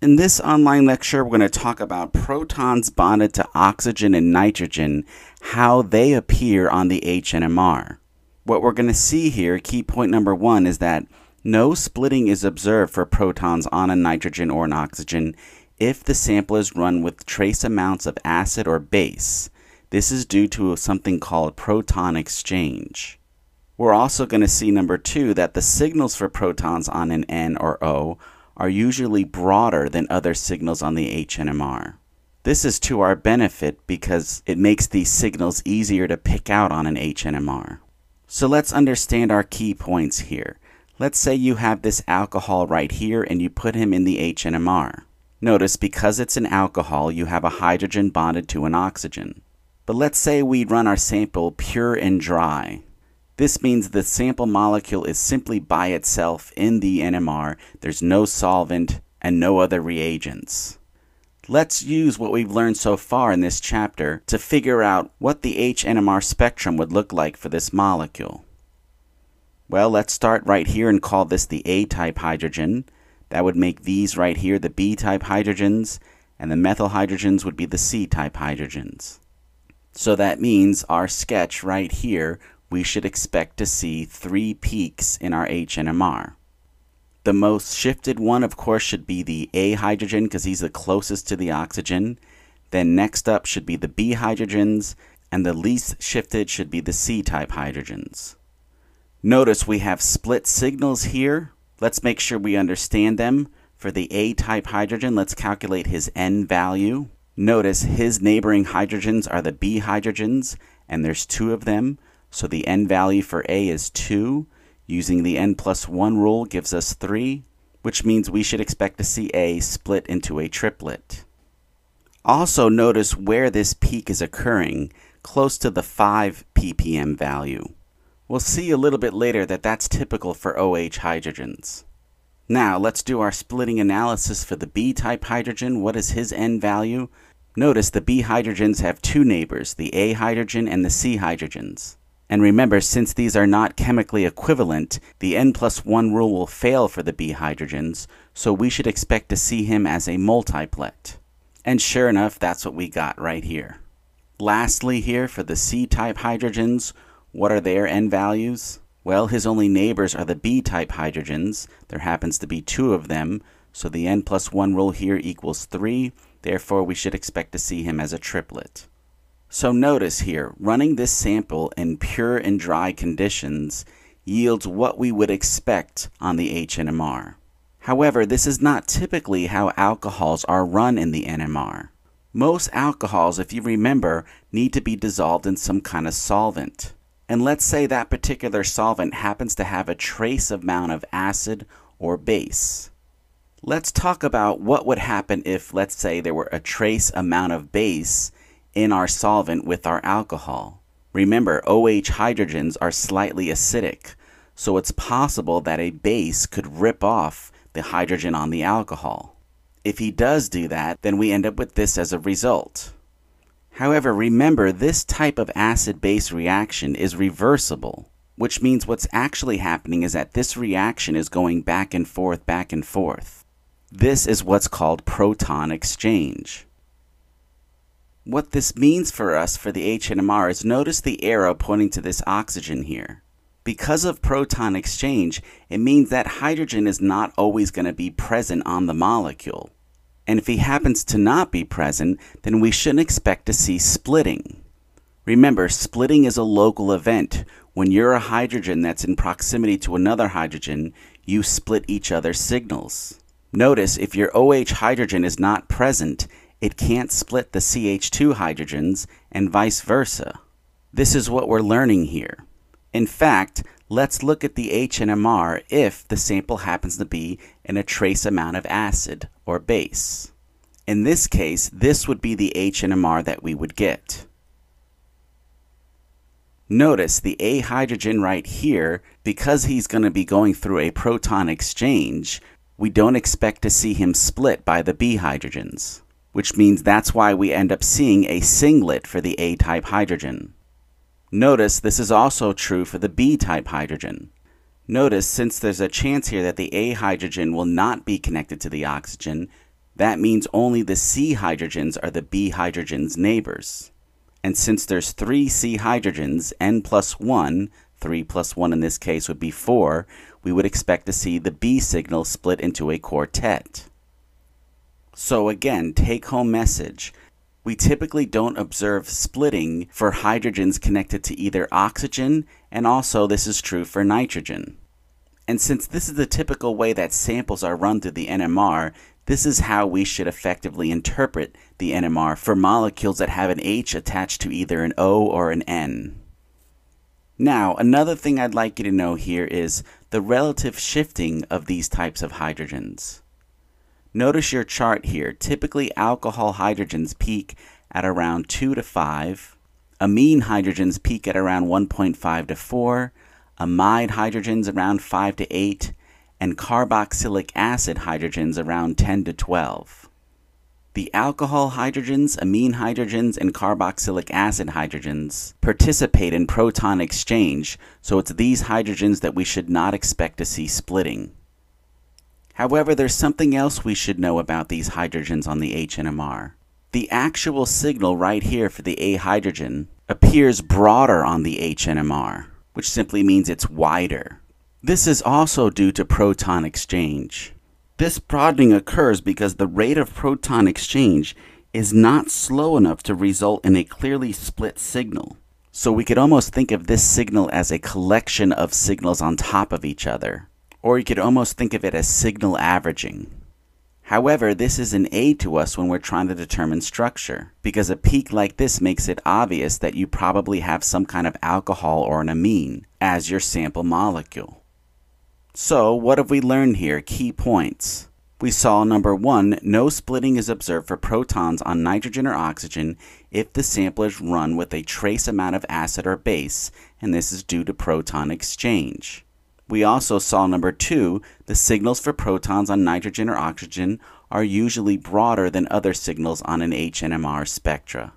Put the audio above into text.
In this online lecture, we're going to talk about protons bonded to oxygen and nitrogen, how they appear on the HNMR. What we're going to see here, key point number one, is that no splitting is observed for protons on a nitrogen or an oxygen if the sample is run with trace amounts of acid or base. This is due to something called proton exchange. We're also going to see number two that the signals for protons on an N or O are usually broader than other signals on the HNMR. This is to our benefit because it makes these signals easier to pick out on an HNMR. So let's understand our key points here. Let's say you have this alcohol right here and you put him in the HNMR. Notice because it's an alcohol, you have a hydrogen bonded to an oxygen. But let's say we run our sample pure and dry. This means the sample molecule is simply by itself in the NMR. There's no solvent and no other reagents. Let's use what we've learned so far in this chapter to figure out what the HNMR spectrum would look like for this molecule. Well, let's start right here and call this the A-type hydrogen. That would make these right here the B-type hydrogens, and the methyl hydrogens would be the C-type hydrogens. So that means our sketch right here we should expect to see three peaks in our HNMR. The most shifted one, of course, should be the A hydrogen because he's the closest to the oxygen. Then next up should be the B hydrogens, and the least shifted should be the C type hydrogens. Notice we have split signals here. Let's make sure we understand them. For the A type hydrogen, let's calculate his N value. Notice his neighboring hydrogens are the B hydrogens, and there's two of them. So the n value for A is 2. Using the n plus 1 rule gives us 3, which means we should expect to see A split into a triplet. Also notice where this peak is occurring, close to the 5 ppm value. We'll see a little bit later that that's typical for OH hydrogens. Now let's do our splitting analysis for the B-type hydrogen. What is his N value? Notice the B hydrogens have two neighbors, the A hydrogen and the C hydrogens. And remember, since these are not chemically equivalent, the n plus 1 rule will fail for the B hydrogens, so we should expect to see him as a multiplet. And sure enough, that's what we got right here. Lastly here, for the C-type hydrogens, what are their n values? Well, his only neighbors are the B-type hydrogens. There happens to be two of them, so the n plus 1 rule here equals 3. Therefore, we should expect to see him as a triplet. So notice here, running this sample in pure and dry conditions yields what we would expect on the HNMR. However, this is not typically how alcohols are run in the NMR. Most alcohols, if you remember, need to be dissolved in some kind of solvent. And let's say that particular solvent happens to have a trace amount of acid or base. Let's talk about what would happen if, let's say, there were a trace amount of base in our solvent with our alcohol. Remember, OH hydrogens are slightly acidic, so it's possible that a base could rip off the hydrogen on the alcohol. If he does do that, then we end up with this as a result. However, remember this type of acid-base reaction is reversible, which means what's actually happening is that this reaction is going back and forth, back and forth. This is what's called proton exchange. What this means for us for the HNMR is notice the arrow pointing to this oxygen here. Because of proton exchange, it means that hydrogen is not always going to be present on the molecule. And if he happens to not be present, then we shouldn't expect to see splitting. Remember, splitting is a local event. When you're a hydrogen that's in proximity to another hydrogen, you split each other's signals. Notice if your OH hydrogen is not present, it can't split the CH2 hydrogens and vice versa. This is what we're learning here. In fact, let's look at the HNMR if the sample happens to be in a trace amount of acid or base. In this case, this would be the HNMR that we would get. Notice the A hydrogen right here, because he's going to be going through a proton exchange, we don't expect to see him split by the B hydrogens which means that's why we end up seeing a singlet for the A-type hydrogen. Notice this is also true for the B-type hydrogen. Notice since there's a chance here that the A hydrogen will not be connected to the oxygen, That means only the C hydrogens are the B hydrogens' neighbors. And since there's three C hydrogens, N plus 1, 3 plus 1 in this case would be 4, we would expect to see the B signal split into a quartet. So again, take home message. We typically don't observe splitting for hydrogens connected to either oxygen, and also this is true for nitrogen. And since this is the typical way that samples are run through the NMR, this is how we should effectively interpret the NMR for molecules that have an H attached to either an O or an N. Now, another thing I'd like you to know here is the relative shifting of these types of hydrogens. Notice your chart here. Typically, alcohol hydrogens peak at around 2 to 5, amine hydrogens peak at around 1.5 to 4, amide hydrogens around 5 to 8, and carboxylic acid hydrogens around 10 to 12. The alcohol hydrogens, amine hydrogens, and carboxylic acid hydrogens participate in proton exchange, so it's these hydrogens that we should not expect to see splitting. However, there's something else we should know about these hydrogens on the HNMR. The actual signal right here for the A hydrogen appears broader on the HNMR which simply means it's wider. This is also due to proton exchange. This broadening occurs because the rate of proton exchange is not slow enough to result in a clearly split signal. So we could almost think of this signal as a collection of signals on top of each other. Or you could almost think of it as signal averaging. However, this is an aid to us when we're trying to determine structure, because a peak like this makes it obvious that you probably have some kind of alcohol or an amine as your sample molecule. So, what have we learned here? Key points. We saw number one, no splitting is observed for protons on nitrogen or oxygen if the sample is run with a trace amount of acid or base, and this is due to proton exchange. We also saw number two, the signals for protons on nitrogen or oxygen are usually broader than other signals on an HNMR spectra.